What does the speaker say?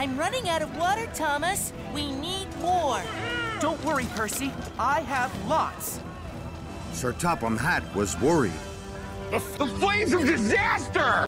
I'm running out of water, Thomas. We need more. Don't worry, Percy. I have lots. Sir Topham Hatt was worried. The, the flames of disaster!